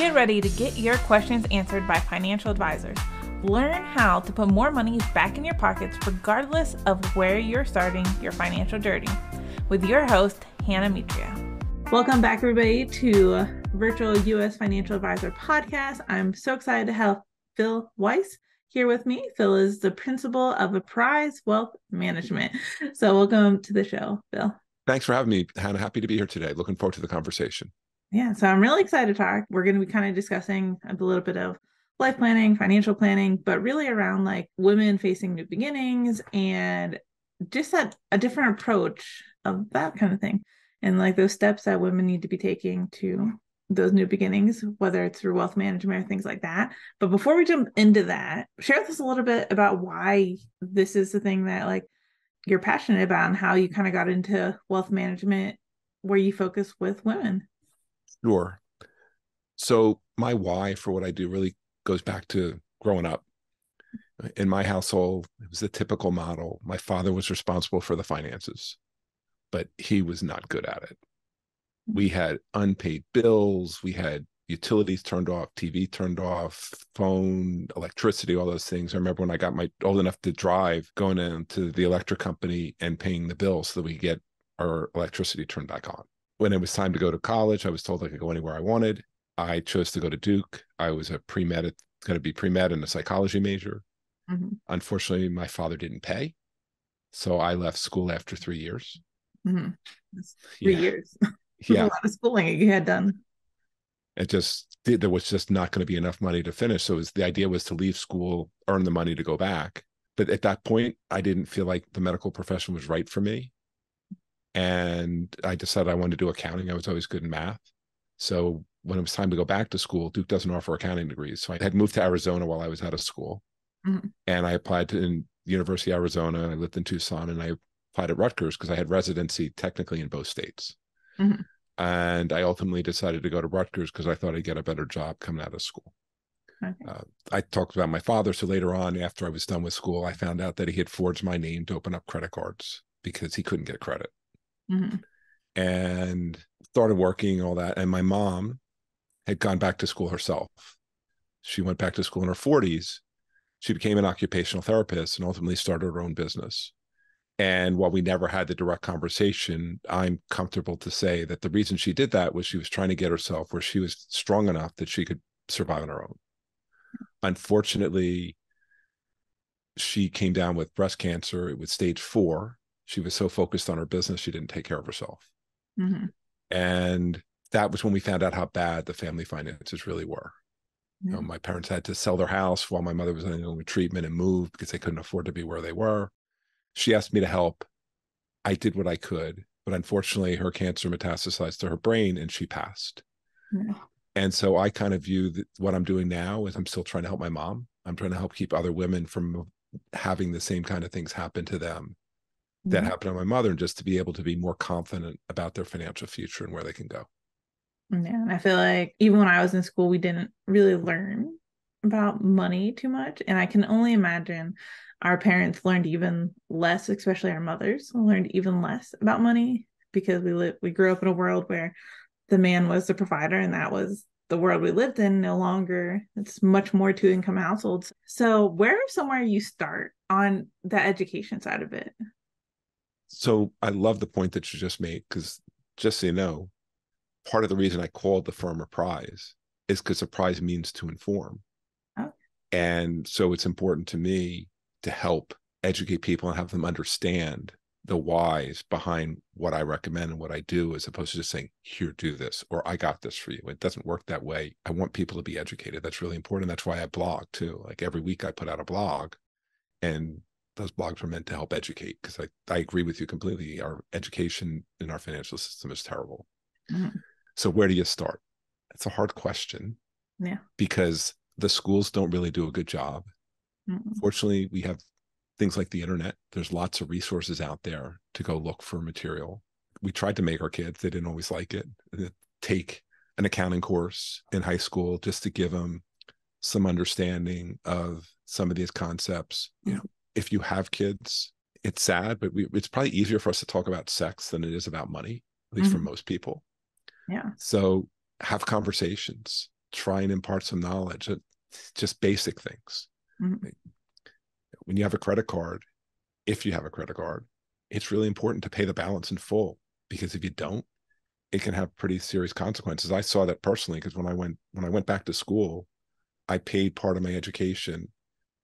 Get ready to get your questions answered by financial advisors. Learn how to put more money back in your pockets regardless of where you're starting your financial journey with your host, Hannah Mitrea. Welcome back, everybody, to Virtual U.S. Financial Advisor Podcast. I'm so excited to have Phil Weiss here with me. Phil is the principal of Apprise Wealth Management. So, welcome to the show, Phil. Thanks for having me, Hannah. Happy to be here today. Looking forward to the conversation. Yeah, so I'm really excited to talk. We're going to be kind of discussing a little bit of life planning, financial planning, but really around like women facing new beginnings and just that a different approach of that kind of thing. And like those steps that women need to be taking to those new beginnings, whether it's through wealth management or things like that. But before we jump into that, share with us a little bit about why this is the thing that like you're passionate about and how you kind of got into wealth management where you focus with women. Sure. So my why for what I do really goes back to growing up. In my household, it was the typical model. My father was responsible for the finances, but he was not good at it. We mm-hmm. had unpaid bills, we had utilities turned off, TV turned off, phone, electricity, all those things. I remember when I got my old enough to drive, going into the electric company and paying the bill so that we get our electricity turned back on. When it was time to go to college, I was told I could go anywhere I wanted. I chose to go to Duke. I was a pre med, going to be pre med and a psychology major. Mm-hmm. Unfortunately, my father didn't pay. So I left school after three years. Mm-hmm. Three yeah. years. yeah. a lot of schooling you had done. It just, there was just not going to be enough money to finish. So was, the idea was to leave school, earn the money to go back. But at that point, I didn't feel like the medical profession was right for me. And I decided I wanted to do accounting. I was always good in math. So when it was time to go back to school, Duke doesn't offer accounting degrees. So I had moved to Arizona while I was out of school. Mm-hmm. And I applied to in University of Arizona. I lived in Tucson and I applied at Rutgers because I had residency technically in both states. Mm-hmm. And I ultimately decided to go to Rutgers because I thought I'd get a better job coming out of school. Okay. Uh, I talked about my father. So later on, after I was done with school, I found out that he had forged my name to open up credit cards because he couldn't get credit. Mm-hmm. And started working, all that. And my mom had gone back to school herself. She went back to school in her 40s. She became an occupational therapist and ultimately started her own business. And while we never had the direct conversation, I'm comfortable to say that the reason she did that was she was trying to get herself where she was strong enough that she could survive on her own. Unfortunately, she came down with breast cancer. It was stage four. She was so focused on her business, she didn't take care of herself. Mm-hmm. And that was when we found out how bad the family finances really were. Yeah. You know, my parents had to sell their house while my mother was undergoing treatment and move because they couldn't afford to be where they were. She asked me to help. I did what I could, but unfortunately, her cancer metastasized to her brain and she passed. Yeah. And so I kind of view that what I'm doing now is I'm still trying to help my mom. I'm trying to help keep other women from having the same kind of things happen to them that mm-hmm. happened to my mother and just to be able to be more confident about their financial future and where they can go. Yeah, And I feel like even when I was in school, we didn't really learn about money too much. And I can only imagine our parents learned even less, especially our mothers learned even less about money because we live we grew up in a world where the man was the provider and that was the world we lived in no longer it's much more two income households so where somewhere you start on the education side of it so i love the point that you just made because just so you know part of the reason I called the firm Apprise is because Apprise means to inform. Oh. And so it's important to me to help educate people and have them understand the whys behind what I recommend and what I do, as opposed to just saying, here, do this, or I got this for you. It doesn't work that way. I want people to be educated. That's really important. That's why I blog too. Like every week I put out a blog and those blogs are meant to help educate because I, I agree with you completely. Our education in our financial system is terrible. Mm-hmm. So where do you start? It's a hard question. Yeah. Because the schools don't really do a good job. Mm-mm. Fortunately, we have things like the internet. There's lots of resources out there to go look for material. We tried to make our kids, they didn't always like it. Take an accounting course in high school just to give them some understanding of some of these concepts. You know, if you have kids, it's sad, but we, it's probably easier for us to talk about sex than it is about money, at least mm-hmm. for most people. Yeah. So have conversations. try and impart some knowledge, just basic things. Mm-hmm. When you have a credit card, if you have a credit card, it's really important to pay the balance in full because if you don't, it can have pretty serious consequences. I saw that personally because when I went when I went back to school, I paid part of my education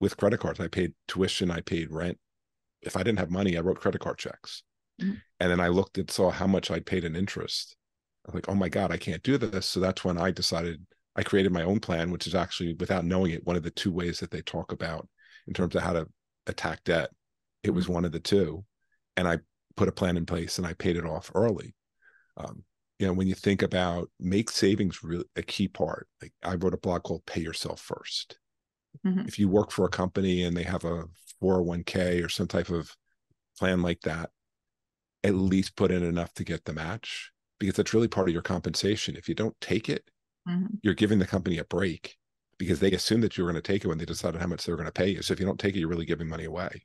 with credit cards. I paid tuition, I paid rent. If I didn't have money, I wrote credit card checks. Mm-hmm. And then I looked and saw how much I'd paid in interest. I was like, oh my God, I can't do this. So that's when I decided I created my own plan, which is actually, without knowing it, one of the two ways that they talk about in terms of how to attack debt. It mm-hmm. was one of the two. And I put a plan in place and I paid it off early. Um, you know, when you think about make savings really a key part. Like I wrote a blog called Pay Yourself 1st mm-hmm. If you work for a company and they have a 401k or some type of plan like that, at least put in enough to get the match because that's really part of your compensation. If you don't take it, mm-hmm. you're giving the company a break because they assume that you're going to take it when they decided how much they're going to pay you. So if you don't take it, you're really giving money away.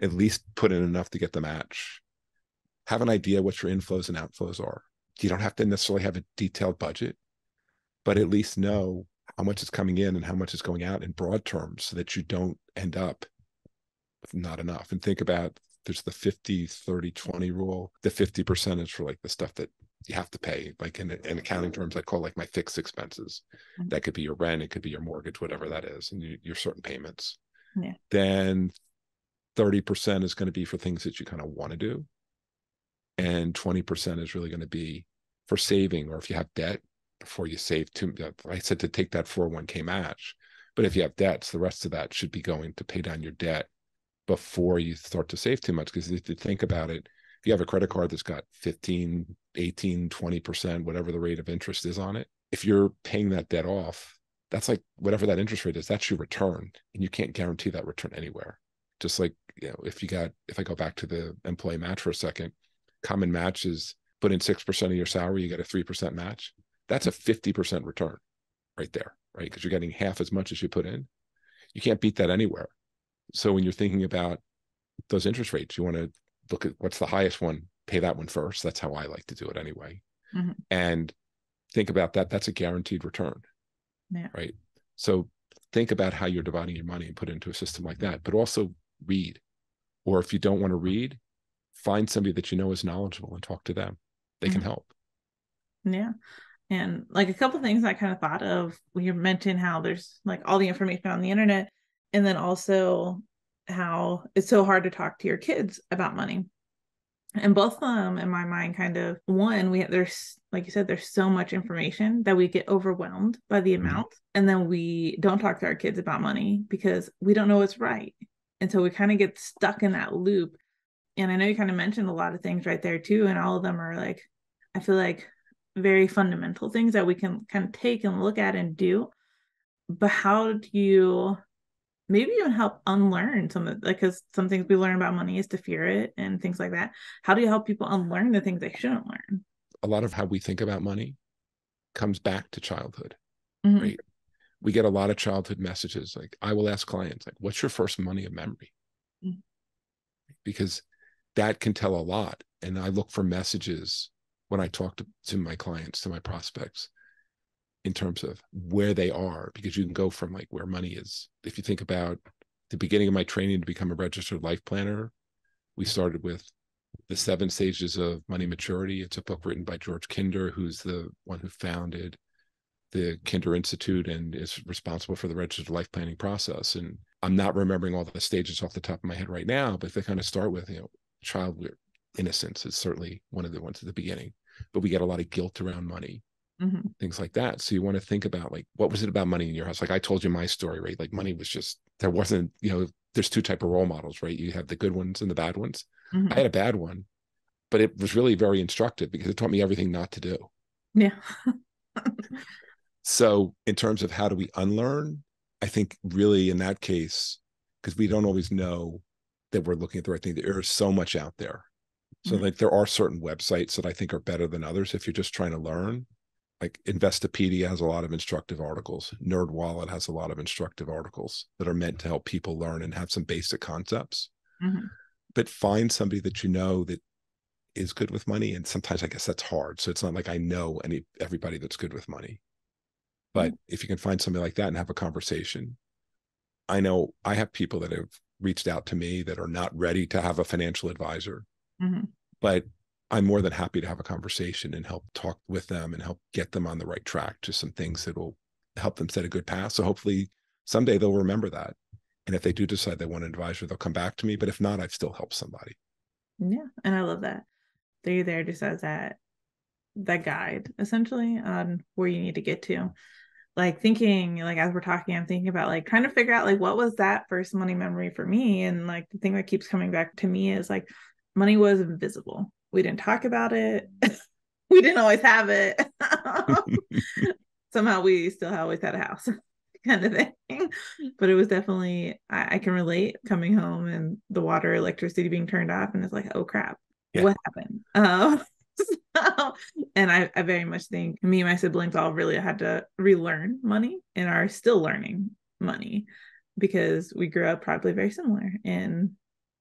At least put in enough to get the match. Have an idea what your inflows and outflows are. You don't have to necessarily have a detailed budget, but at least know how much is coming in and how much is going out in broad terms so that you don't end up with not enough. And think about there's the 50, 30, 20 rule. The 50% is for like the stuff that you have to pay, like in, in accounting terms, I call like my fixed expenses. Mm-hmm. That could be your rent, it could be your mortgage, whatever that is, and you, your certain payments. Yeah. Then 30% is going to be for things that you kind of want to do. And 20% is really going to be for saving, or if you have debt before you save too. Much, I said to take that 401k match. But if you have debts, the rest of that should be going to pay down your debt before you start to save too much. Because if you think about it, if you have a credit card that's got 15 18 20% whatever the rate of interest is on it if you're paying that debt off that's like whatever that interest rate is that's your return and you can't guarantee that return anywhere just like you know if you got if i go back to the employee match for a second common match is put in 6% of your salary you get a 3% match that's a 50% return right there right because you're getting half as much as you put in you can't beat that anywhere so when you're thinking about those interest rates you want to look at what's the highest one, pay that one first. That's how I like to do it anyway. Mm-hmm. And think about that. That's a guaranteed return. Yeah. Right. So think about how you're dividing your money and put it into a system like that, but also read. Or if you don't want to read, find somebody that you know is knowledgeable and talk to them. They mm-hmm. can help. Yeah. And like a couple things I kind of thought of when you mentioned how there's like all the information on the internet, and then also how it's so hard to talk to your kids about money. And both of them in my mind kind of one we have, there's like you said there's so much information that we get overwhelmed by the mm-hmm. amount and then we don't talk to our kids about money because we don't know what's right. And so we kind of get stuck in that loop. And i know you kind of mentioned a lot of things right there too and all of them are like i feel like very fundamental things that we can kind of take and look at and do. But how do you maybe even help unlearn some of like because some things we learn about money is to fear it and things like that. How do you help people unlearn the things they shouldn't learn? A lot of how we think about money comes back to childhood mm-hmm. right? We get a lot of childhood messages like i will ask clients like what's your first money of memory? Mm-hmm. because that can tell a lot. And i look for messages when i talk to, to my clients to my prospects in terms of where they are because you can go from like where money is. If you think about the beginning of my training to become a registered life planner we started with the seven stages of money maturity. It's a book written by george kinder who's the one who founded the kinder institute and is responsible for the registered life planning process. And i'm not remembering all the stages off the top of my head right now but they kind of start with you know child innocence is certainly one of the ones at the beginning but we get a lot of guilt around money mm-hmm. things like that. So you want to think about like what was it about money in your house? Like I told you my story, right? Like money was just there wasn't, you know, there's two type of role models, right? You have the good ones and the bad ones. Mm-hmm. I had a bad one, but it was really very instructive because it taught me everything not to do. Yeah. so in terms of how do we unlearn, I think really in that case, because we don't always know that we're looking at the right thing, there is so much out there. So mm-hmm. like there are certain websites that I think are better than others if you're just trying to learn like Investopedia has a lot of instructive articles. Nerd Wallet has a lot of instructive articles that are meant to help people learn and have some basic concepts. Mm-hmm. But find somebody that you know that is good with money. And sometimes I guess that's hard. So it's not like I know any everybody that's good with money. But if you can find somebody like that and have a conversation, I know I have people that have reached out to me that are not ready to have a financial advisor, Mhm. but I'm more than happy to have a conversation and help talk with them and help get them on the right track to some things that will help them set a good path. So hopefully someday they'll remember that. And if they do decide they want an advisor, they'll come back to me. But if not, I've still helped somebody. Yeah, and I love that. They're there just as that that guide essentially on where you need to get to. Like thinking, like as we're talking, I'm thinking about like trying to figure out like what was that first money memory for me. And like the thing that keeps coming back to me is like money was invisible. We didn't talk about it. we didn't always have it. Somehow we still always had a house. kind of thing. But it was definitely I, I, can relate coming home and the water electricity being turned off and it's like, oh crap, yeah. what happened? Um, so, and I, I very much think me and my siblings all really had to relearn money and are still learning money because we grew up probably very similar and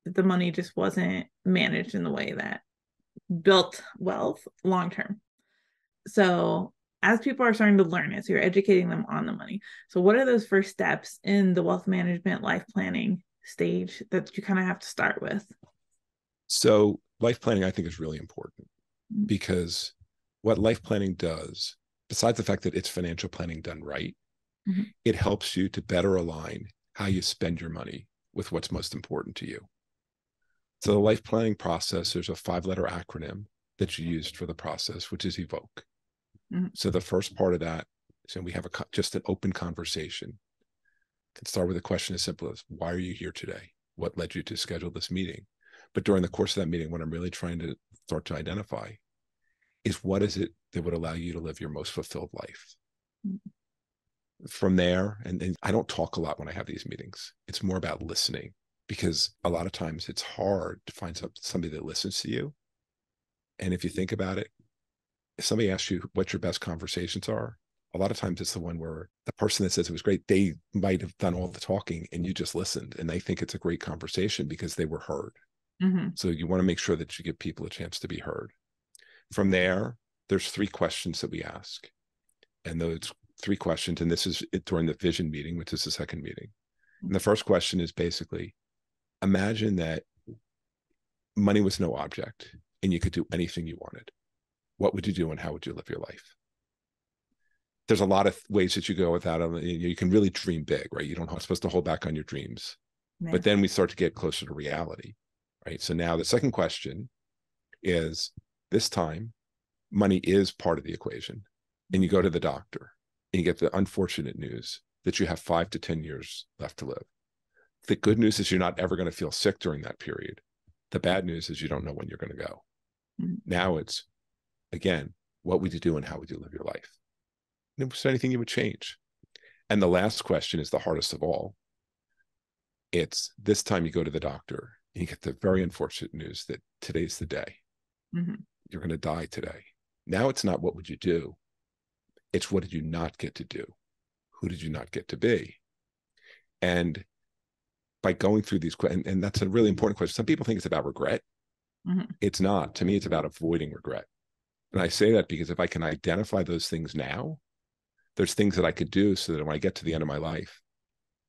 the money just wasn't managed in the way that built wealth long term. So as people are starting to learn it, so you're educating them on the money. So, what are those first steps in the wealth management life planning stage that you kind of have to start with? So, life planning, I think, is really important Mm-hmm. because what life planning does, besides the fact that it's financial planning done right, Mhm. it helps you to better align how you spend your money with what's most important to you. So, the life planning process, there's a five letter acronym that you used for the process, which is evoke. Mhm. So, the first part of that is we have a just an open conversation. Can start with a question as simple as why are you here today? What led you to schedule this meeting? But during the course of that meeting, what I'm really trying to start to identify is what is it that would allow you to live your most fulfilled life? Mhm. From there, and, and I don't talk a lot when I have these meetings. It's more about listening because a lot of times it's hard to find some, somebody that listens to you. And if you think about it, if somebody asks you what your best conversations are, a lot of times it's the one where the person that says it was great, they might have done all the talking and you just listened and they think it's a great conversation because they were heard. Mhm. So you want to make sure that you give people a chance to be heard. From there, there's three questions that we ask. And those three questions, and this is it during the vision meeting, which is the second meeting. And the first question is basically imagine that money was no object and you could do anything you wanted. What would you do and how would you live your life? There's a lot of ways that you go with that. You can really dream big, right? You don't supposed to hold back on your dreams. But then we start to get closer to reality, right? So now the second question is this time money is part of the equation. And you go to the doctor and you get the unfortunate news that you have five to 10 years left to live. The good news is you're not ever going to feel sick during that period. The bad news is you don't know when you're going to go. Mhm. Now it's, again, what would you do and how would you live your life? And is there anything you would change? And the last question is the hardest of all. It's this time you go to the doctor and you get the very unfortunate news that today's the day. Mhm. You're going to die today. Now it's not what would you do? It's what did you not get to do? Who did you not get to be? And by going through these, que- and, and that's a really important question. Some people think it's about regret. Mhm. It's not. To me, it's about avoiding regret. And I say that because if I can identify those things now, there's things that I could do so that when I get to the end of my life,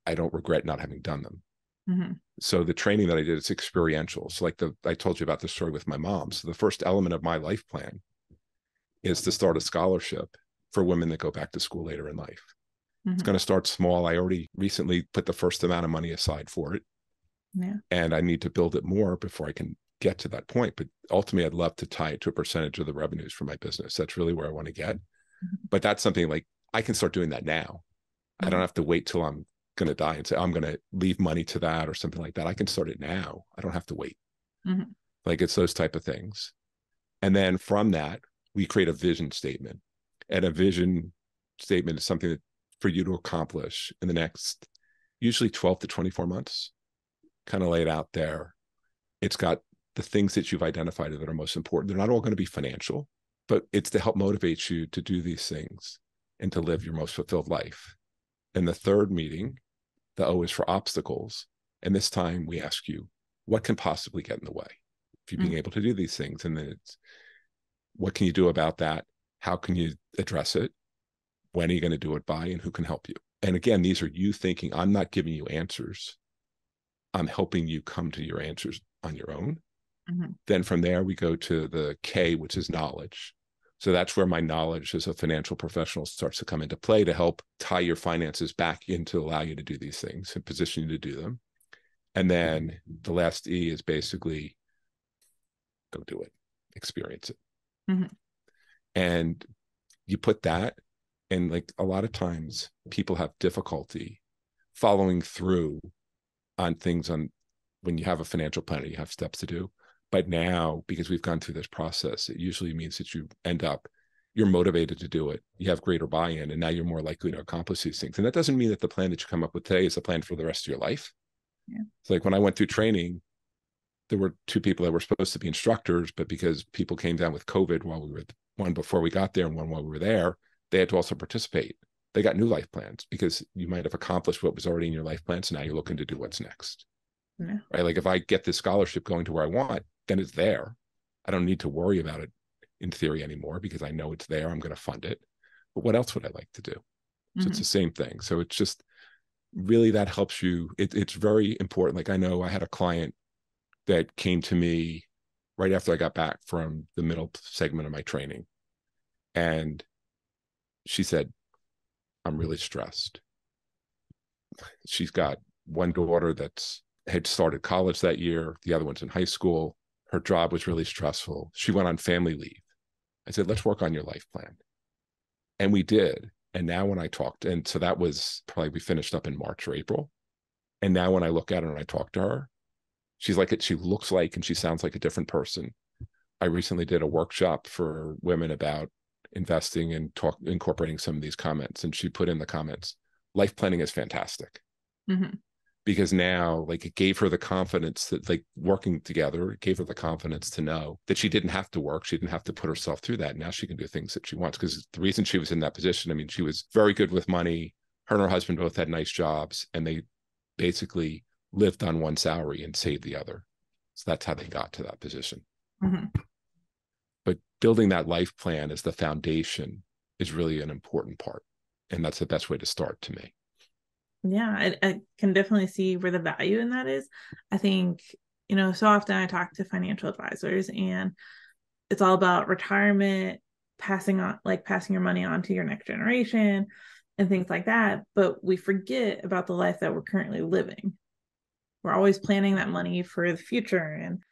I don't regret not having done them Mhm. so the training that I did is experiential. So like the I told you about the story with my mom. So the first element of my life plan is to start a scholarship for women that go back to school later in life. It's Mhm. going to start small. I already recently put the first amount of money aside for it, Yeah. and I need to build it more before I can get to that point. But ultimately, I'd love to tie it to a percentage of the revenues for my business. That's really where I want to get. Mhm. But that's something like I can start doing that now. I don't Mhm. have to wait till I'm going to die and say I'm going to leave money to that or something like that. I can start it now. I don't have to wait. Mhm. Like it's those type of things. And then from that, we create a vision statement. And a vision statement is something that for you to accomplish in the next usually 12 to 24 months. Kind of laid out there. It's got the things that you've identified that are most important. They're not all going to be financial, but it's to help motivate you to do these things and to live your most fulfilled life. And the third meeting, the O is for obstacles. And this time we ask you, what can possibly get in the way of you being Mm. able to do these things? And then it's, what can you do about that? How can you address it? When are you going to do it by and who can help you? And again, these are you thinking, I'm not giving you answers. I'm helping you come to your answers on your own. Mm-hmm. Then from there, we go to the K, which is knowledge. So that's where my knowledge as a financial professional starts to come into play to help tie your finances back in to allow you to do these things and position you to do them. And then the last E is basically go do it, experience it. Mm-hmm. And you put that, and like a lot of times people have difficulty following through on things on when you have a financial planner, you have steps to do. But now, because we've gone through this process, it usually means that you end up you're motivated to do it. You have greater buy-in, and now you're more likely to accomplish these things. And that doesn't mean that the plan that you come up with today is a plan for the rest of your life. Yeah. It's like when I went through training, there were two people that were supposed to be instructors, but because people came down with COVID while we were one before we got there and one while we were there, they had to also participate. They got new life plans because you might have accomplished what was already in your life plan. So now you're looking to do what's next. Yeah. Right. Like if I get this scholarship going to where I want, then it's there. I don't need to worry about it in theory anymore because I know it's there. I'm going to fund it. But what else would I like to do? So mm-hmm. it's the same thing. So it's just really that helps you. It, it's very important. Like I know I had a client that came to me right after I got back from the middle segment of my training. And she said, I'm really stressed. She's got one daughter that's had started college that year, the other one's in high school. Her job was really stressful. She went on family leave. I said, let's work on your life plan. And we did. And now when I talked, and so that was probably we finished up in March or April. And now when I look at her and I talk to her, she's like it, she looks like and she sounds like a different person. I recently did a workshop for women about investing and talk incorporating some of these comments. And she put in the comments, life planning is fantastic. Mm-hmm. Because now, like, it gave her the confidence that, like, working together, it gave her the confidence to know that she didn't have to work. She didn't have to put herself through that. Now she can do things that she wants. Because the reason she was in that position, I mean, she was very good with money. Her and her husband both had nice jobs, and they basically lived on one salary and saved the other. So that's how they got to that position. Mm-hmm but building that life plan as the foundation is really an important part. And that's the best way to start to me. Yeah I, I, can definitely see where the value in that is. I think you know so often i talk to financial advisors and it's all about retirement passing on like passing your money on to your next generation and things like that. But we forget about the life that we're currently living. We're always planning that money for the future and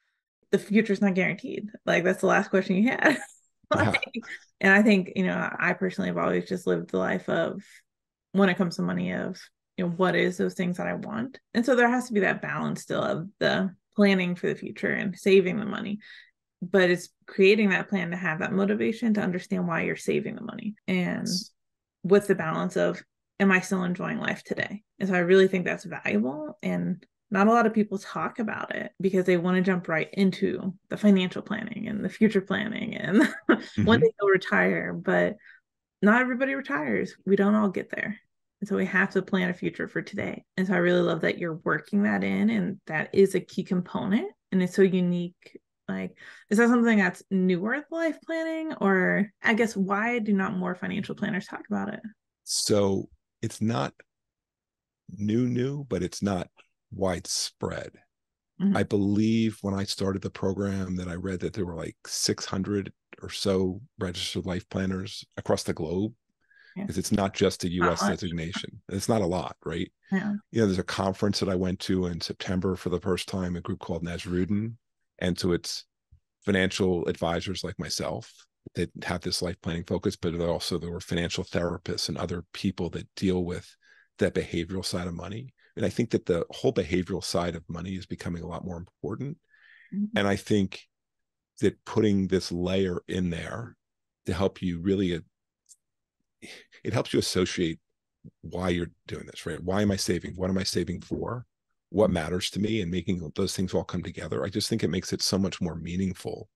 the future's not guaranteed. Like that's the last question you had. like, yeah. And I think, you know, I personally have always just lived the life of when it comes to money of, you know, what is those things that I want. And so there has to be that balance still of the planning for the future and saving the money. But it's creating that plan to have that motivation to understand why you're saving the money and with the balance of am I still enjoying life today? And so I really think that's valuable. And not a lot of people talk about it because they want to jump right into the financial planning and the future planning and mm-hmm. when they go retire but not everybody retires. We don't all get there. And so we have to plan a future for today. And so i really love that you're working that in and that is a key component and it's so unique. Like is that something that's newer with life planning or i guess why do not more financial planners talk about it? So it's not new new but it's not widespread. Mm-hmm. I believe when I started the program that I read that there were like 600 or so registered life planners across the globe because yeah. it's not just a US designation. It's not a lot, right? Yeah. You know, there's a conference that I went to in September for the first time, a group called Nazrudin. And so it's financial advisors like myself that have this life planning focus, but also there were financial therapists and other people that deal with that behavioral side of money. And I think that the whole behavioral side of money is becoming a lot more important. Mm-hmm. And I think that putting this layer in there to help you really, uh, it helps you associate why you're doing this, right? Why am I saving? What am I saving for? What mm-hmm. matters to me? And making those things all come together. I just think it makes it so much more meaningful.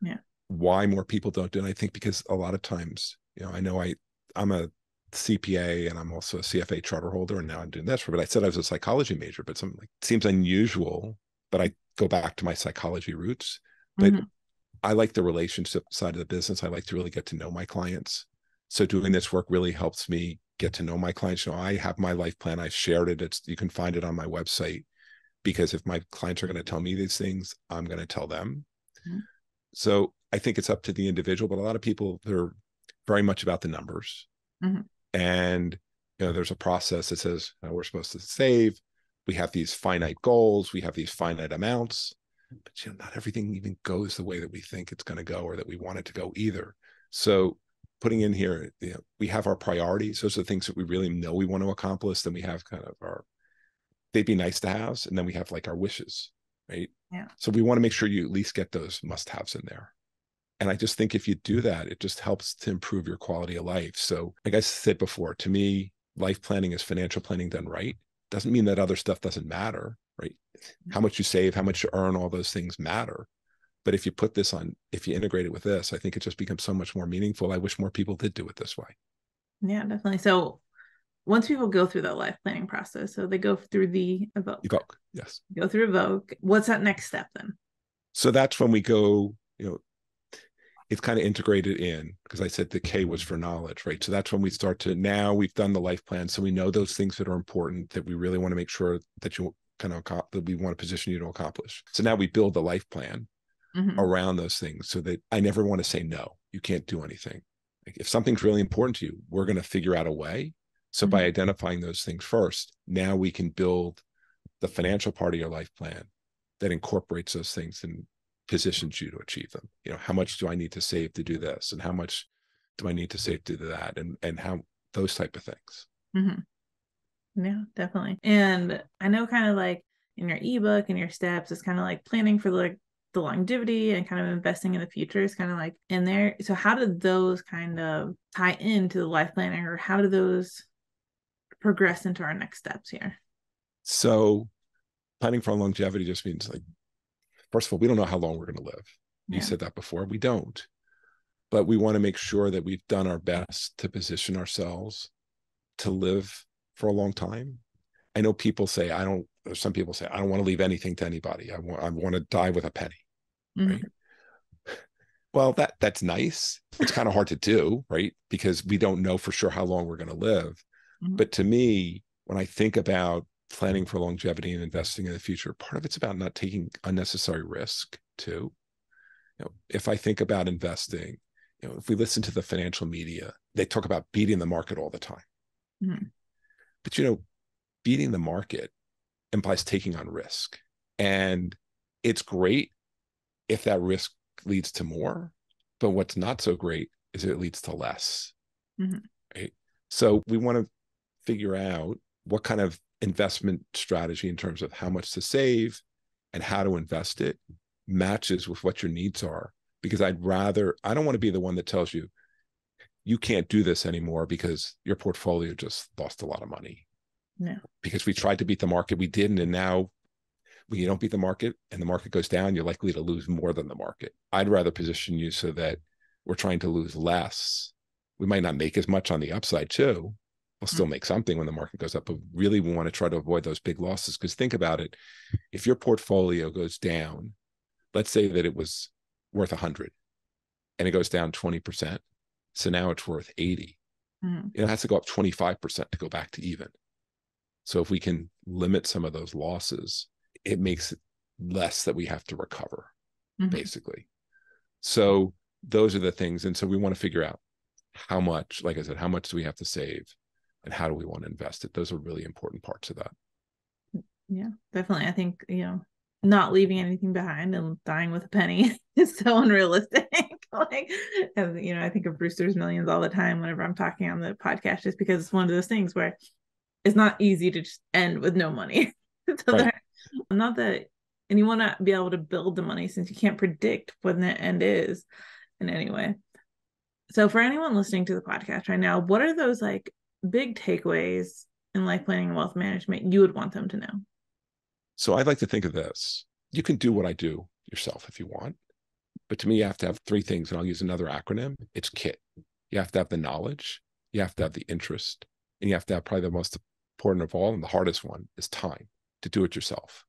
Yeah. Why more people don't do it. I think because a lot of times, you know, I know I, I'm a CPA and I'm also a CFA charter holder, and now I'm doing this. For but I said I was a psychology major, but something like seems unusual. But I go back to my psychology roots. But mm-hmm. I like the relationship side of the business. I like to really get to know my clients. So doing this work really helps me get to know my clients. You know, I have my life plan. I've shared it. It's you can find it on my website because if my clients are going to tell me these things, I'm going to tell them. Mm-hmm. So I think it's up to the individual, but a lot of people they're very much about the numbers. Mm-hmm. And you know, there's a process that says oh, we're supposed to save. We have these finite goals. We have these finite amounts, but you know, not everything even goes the way that we think it's going to go or that we want it to go either. So putting in here, you know, we have our priorities. Those are the things that we really know we want to accomplish. Then we have kind of our, they'd be nice to have, and then we have like our wishes, right? Yeah. So we want to make sure you at least get those must haves in there. And I just think if you do that, it just helps to improve your quality of life. So, like I said before, to me, life planning is financial planning done right. Doesn't mean that other stuff doesn't matter, right? How mm-hmm. much you save, how much you earn, all those things matter. But if you put this on, if you integrate it with this, I think it just becomes so much more meaningful. I wish more people did do it this way. Yeah, definitely. So once people go through the life planning process, so they go through the evoke. Evoke, yes. Go through evoke. What's that next step then? So that's when we go, you know, it's kind of integrated in because I said the K was for knowledge, right? So that's when we start to now we've done the life plan. So we know those things that are important that we really want to make sure that you kind of that we want to position you to accomplish. So now we build the life plan mm-hmm. around those things so that I never want to say no. You can't do anything. Like if something's really important to you, we're going to figure out a way. So mm-hmm. by identifying those things first, now we can build the financial part of your life plan that incorporates those things and positions you to achieve them. You know, how much do I need to save to do this, and how much do I need to save to do that, and and how those type of things. Mm-hmm. Yeah, definitely. And I know, kind of like in your ebook and your steps, it's kind of like planning for like the longevity and kind of investing in the future is kind of like in there. So how did those kind of tie into the life planning or how do those progress into our next steps here? So planning for longevity just means like first of all, we don't know how long we're going to live. Yeah. You said that before. We don't. But we want to make sure that we've done our best to position ourselves to live for a long time. I know people say, I don't, some people say, I don't want to leave anything to anybody. I want, I want to die with a penny. Mm-hmm. Right. Well, that that's nice. It's kind of hard to do, right? Because we don't know for sure how long we're going to live. Mm-hmm. But to me, when I think about planning for longevity and investing in the future, part of it's about not taking unnecessary risk too. You know, if I think about investing, you know, if we listen to the financial media, they talk about beating the market all the time. Mm-hmm. But you know, beating the market implies taking on risk. And it's great if that risk leads to more, but what's not so great is it leads to less. Mm-hmm. Right. So we want to figure out what kind of investment strategy in terms of how much to save and how to invest it matches with what your needs are. Because I'd rather, I don't want to be the one that tells you, you can't do this anymore because your portfolio just lost a lot of money. Yeah. Because we tried to beat the market, we didn't. And now when you don't beat the market and the market goes down, you're likely to lose more than the market. I'd rather position you so that we're trying to lose less. We might not make as much on the upside too, we'll still mm. make something when the market goes up, but really we want to try to avoid those big losses. Because think about it, if your portfolio goes down, let's say that it was worth 100 and it goes down 20%. So now it's worth 80. Mm-hmm. It has to go up 25% to go back to even. So if we can limit some of those losses, it makes it less that we have to recover, mm-hmm. basically. So those are the things. And so we want to figure out how much, like I said, how much do we have to save? And how do we want to invest it? Those are really important parts of that. Yeah definitely. I think you know not leaving anything behind and dying with a penny is so unrealistic. Like and, you know i think of brewster's millions all the time whenever i'm talking on the podcast just because it's one of those things where it's not easy to just end with no money. So right. not that and you want to be able to build the money since you can't predict when the end is in any way. So for anyone listening to the podcast right now what are those like big takeaways in life planning and wealth management you would want them to know? So I'd like to think of this. You can do what I do yourself if you want. But to me, you have to have three things, and I'll use another acronym. It's KIT. You have to have the knowledge, you have to have the interest, and you have to have probably the most important of all and the hardest one is time to do it yourself.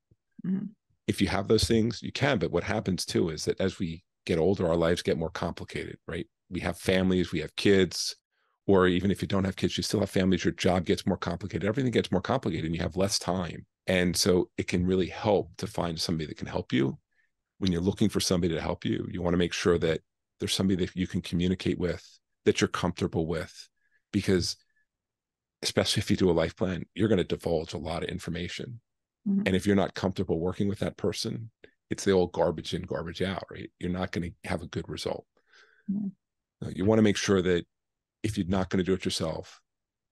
Mm-hmm. If you have those things, you can. But what happens too is that as we get older, our lives get more complicated, right? We have families, we have kids, or even if you don't have kids, you still have families, your job gets more complicated, everything gets more complicated, and you have less time. And so it can really help to find somebody that can help you. When you're looking for somebody to help you, you want to make sure that there's somebody that you can communicate with, that you're comfortable with, because especially if you do a life plan, you're going to divulge a lot of information. Mm-hmm. And if you're not comfortable working with that person, it's the old garbage in, garbage out, right? You're not going to have a good result. Mm-hmm. You want to make sure that if you're not going to do it yourself,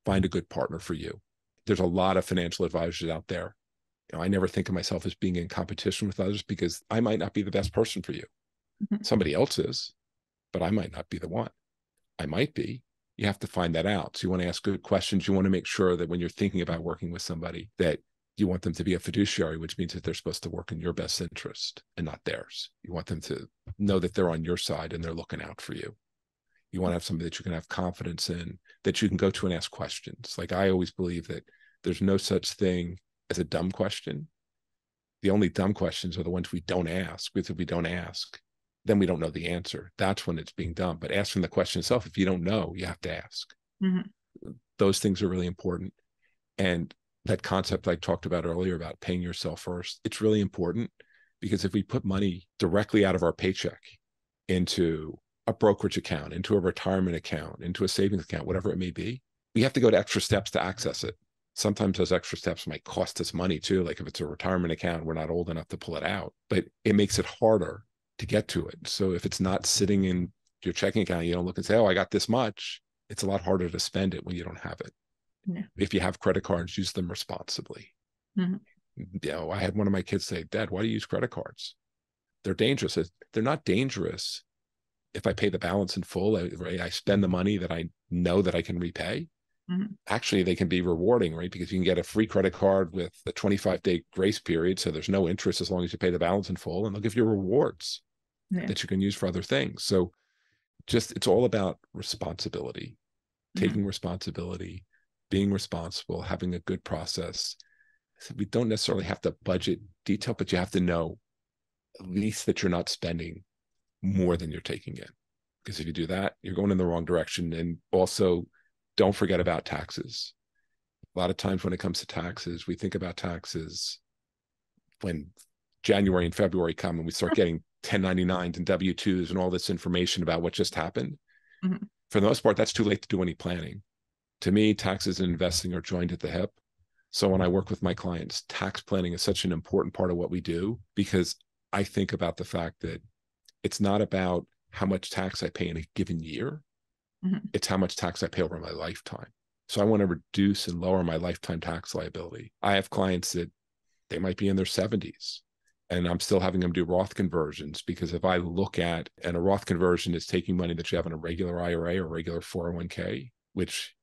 find a good partner for you. There's a lot of financial advisors out there. You know, I never think of myself as being in competition with others because I might not be the best person for you. Mm-hmm. Somebody else is, but I might not be the one. I might be. You have to find that out. So you want to ask good questions. You want to make sure that when you're thinking about working with somebody, that you want them to be a fiduciary, which means that they're supposed to work in your best interest and not theirs. You want them to know that they're on your side and they're looking out for you. You want to have somebody that you can have confidence in, that you can go to and ask questions. Like I always believe that there's no such thing as a dumb question. The only dumb questions are the ones we don't ask, because if we don't ask, then we don't know the answer. That's when it's being dumb. But asking the question itself, if you don't know, you have to ask. Mm-hmm. Those things are really important. And that concept I talked about earlier about paying yourself first, it's really important because if we put money directly out of our paycheck into a brokerage account, into a retirement account, into a savings account, whatever it may be, we have to go to extra steps to access it. Sometimes those extra steps might cost us money too. Like if it's a retirement account, we're not old enough to pull it out, but it makes it harder to get to it. So if it's not sitting in your checking account, you don't look and say, oh, I got this much. It's a lot harder to spend it when you don't have it. Yeah. If you have credit cards, use them responsibly. Mm-hmm. You know, I had one of my kids say, Dad, why do you use credit cards? They're dangerous. They're not dangerous if I pay the balance in full, right, I spend the money that I know that I can repay. Mm-hmm. Actually, they can be rewarding, right? Because you can get a free credit card with a 25 day grace period. So there's no interest as long as you pay the balance in full, and they'll give you rewards yeah. that you can use for other things. So just it's all about responsibility, mm-hmm. taking responsibility, being responsible, having a good process. So we don't necessarily have to budget detail, but you have to know at least that you're not spending more than you're taking in. Because if you do that, you're going in the wrong direction. And also, don't forget about taxes. A lot of times when it comes to taxes, we think about taxes when January and February come and we start getting 1099s and W 2s and all this information about what just happened. Mm-hmm. For the most part, that's too late to do any planning. To me, taxes and investing are joined at the hip. So when I work with my clients, tax planning is such an important part of what we do because I think about the fact that it's not about how much tax I pay in a given year. Mm-hmm. It's how much tax I pay over my lifetime. So I want to reduce and lower my lifetime tax liability. I have clients that they might be in their 70s and I'm still having them do Roth conversions because if I look at and a Roth conversion is taking money that you have in a regular IRA or regular 401k, which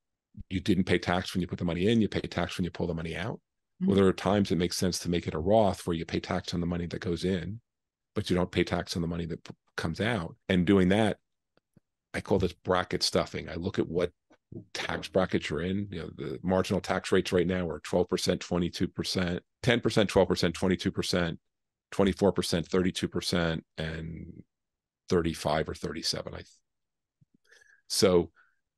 you didn't pay tax when you put the money in, you pay tax when you pull the money out. Mm-hmm. Well, there are times it makes sense to make it a Roth where you pay tax on the money that goes in but you don't pay tax on the money that p- comes out. And doing that, I call this bracket stuffing. I look at what tax brackets you're in. You know, the marginal tax rates right now are 12%, 22%, 10%, 12%, 22%, 24%, 32%, and 35 or 37. I so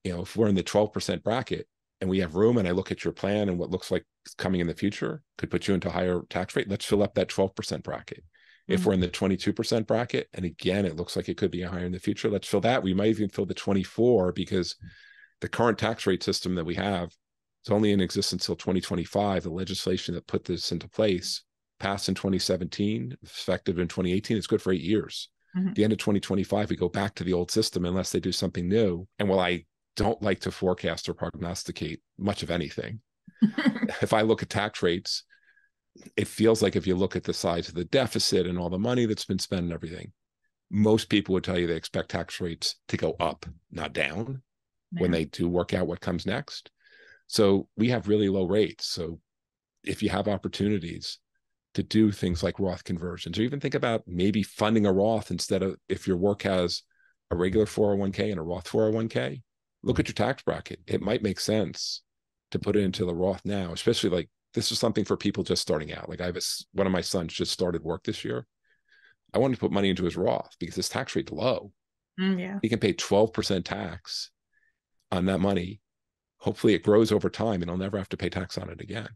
you know, if we're in the 12% bracket and we have room and I look at your plan and what looks like coming in the future could put you into a higher tax rate, let's fill up that 12% bracket. If we're in the 22% bracket, and again, it looks like it could be higher in the future, let's fill that. We might even fill the 24 because the current tax rate system that we have is only in existence until 2025. The legislation that put this into place passed in 2017, effective in 2018. It's good for eight years. Mm-hmm. the end of 2025, we go back to the old system unless they do something new. And while I don't like to forecast or prognosticate much of anything, if I look at tax rates, it feels like if you look at the size of the deficit and all the money that's been spent and everything, most people would tell you they expect tax rates to go up, not down, yeah. when they do work out what comes next. So we have really low rates. So if you have opportunities to do things like Roth conversions, or even think about maybe funding a Roth instead of if your work has a regular 401k and a Roth 401k, look mm-hmm. at your tax bracket. It might make sense to put it into the Roth now, especially like this is something for people just starting out. Like I have a, one of my sons just started work this year. I wanted to put money into his Roth because his tax rate's low. Mm, yeah. He can pay 12% tax on that money. Hopefully it grows over time and he'll never have to pay tax on it again.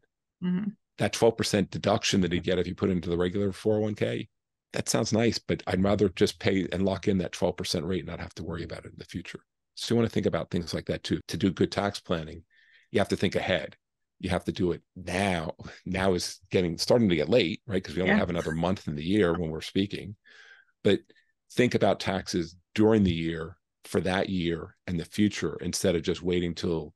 Mm-hmm. That 12% deduction that he'd get if you put it into the regular 401k, that sounds nice, but I'd rather just pay and lock in that 12% rate and not have to worry about it in the future. So you want to think about things like that too. To do good tax planning, you have to think ahead. You have to do it now. Now is getting starting to get late, right? Because we only yeah. have another month in the year when we're speaking. But think about taxes during the year for that year and the future instead of just waiting till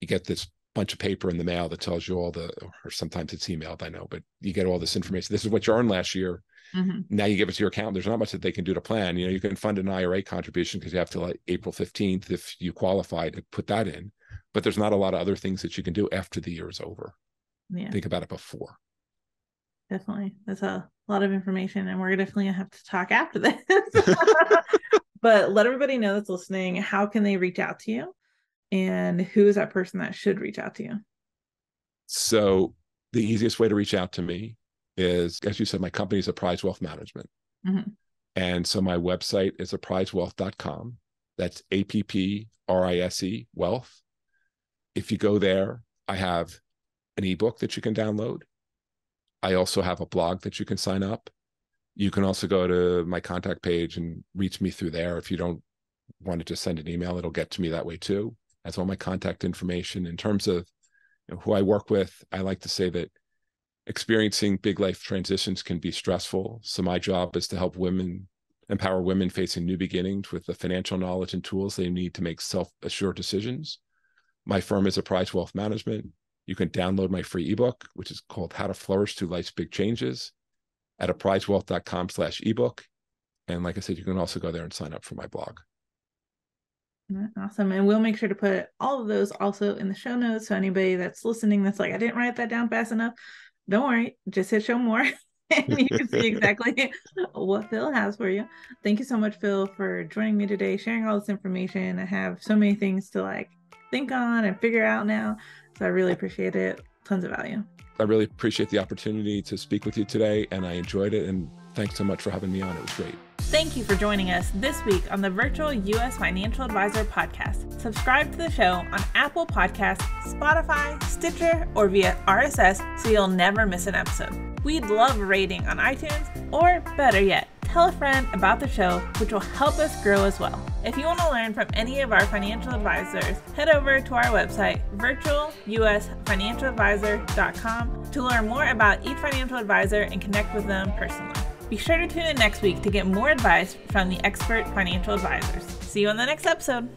you get this bunch of paper in the mail that tells you all the or sometimes it's emailed i know but you get all this information this is what you earned last year mm-hmm. now you give it to your account there's not much that they can do to plan you know you can fund an ira contribution because you have to like april 15th if you qualify to put that in but there's not a lot of other things that you can do after the year is over. Yeah. think about it before. Definitely. That's a lot of information and we're definitely gonna have to talk after this. But let everybody know that's listening how can they reach out to you? And who is that person that should reach out to you? So the easiest way to reach out to me is as you said my company is apprise wealth management. Mm-hmm. and so my website is apprisewealth.com that's a-p-p-r-i-s-e wealth if you go there i have an ebook that you can download i also have a blog that you can sign up you can also go to my contact page and reach me through there if you don't want to just send an email it'll get to me that way too that's all my contact information. In terms of you know, who I work with, I like to say that experiencing big life transitions can be stressful. So my job is to help women empower women facing new beginnings with the financial knowledge and tools they need to make self-assured decisions. My firm is Apprise Wealth Management. You can download my free ebook, which is called How to Flourish Through Life's Big Changes at apprisewealth.com slash ebook. And like I said, you can also go there and sign up for my blog. Awesome. And we'll make sure to put all of those also in the show notes. So anybody that's listening that's like, I didn't write that down fast enough, don't worry, just hit show more and you can see exactly what Phil has for you. Thank you so much, Phil, for joining me today, sharing all this information. I have so many things to like think on and figure out now. So I really appreciate it. Tons of value. I really appreciate the opportunity to speak with you today and I enjoyed it. And thanks so much for having me on. It was great. Thank you for joining us this week on the Virtual U.S. Financial Advisor podcast. Subscribe to the show on Apple Podcasts, Spotify, Stitcher, or via RSS so you'll never miss an episode. We'd love a rating on iTunes, or better yet, tell a friend about the show, which will help us grow as well. If you want to learn from any of our financial advisors, head over to our website, virtualusfinancialadvisor.com, to learn more about each financial advisor and connect with them personally. Be sure to tune in next week to get more advice from the expert financial advisors. See you on the next episode.